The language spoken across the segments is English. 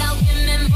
i'll remember.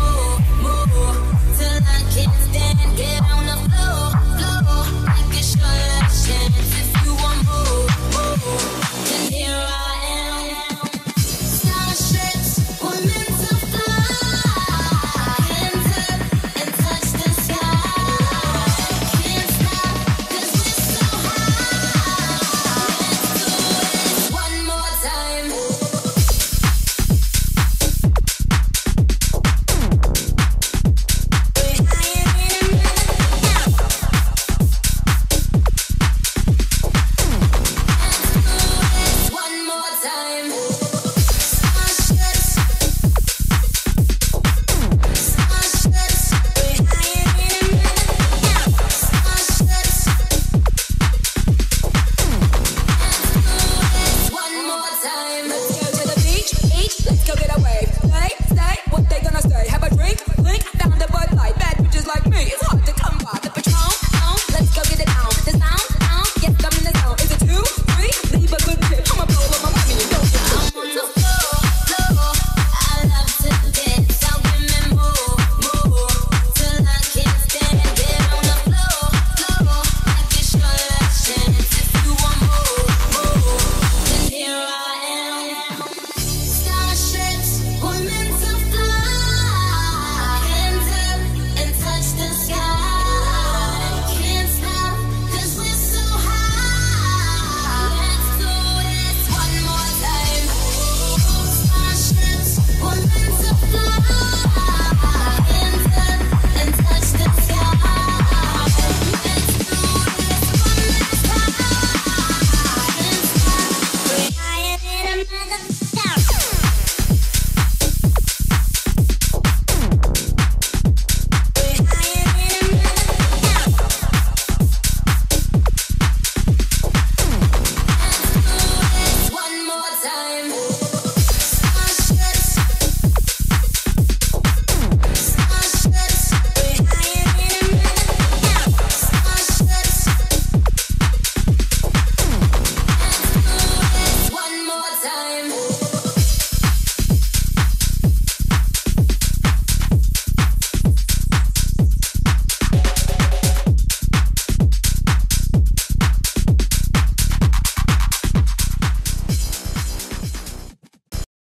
Another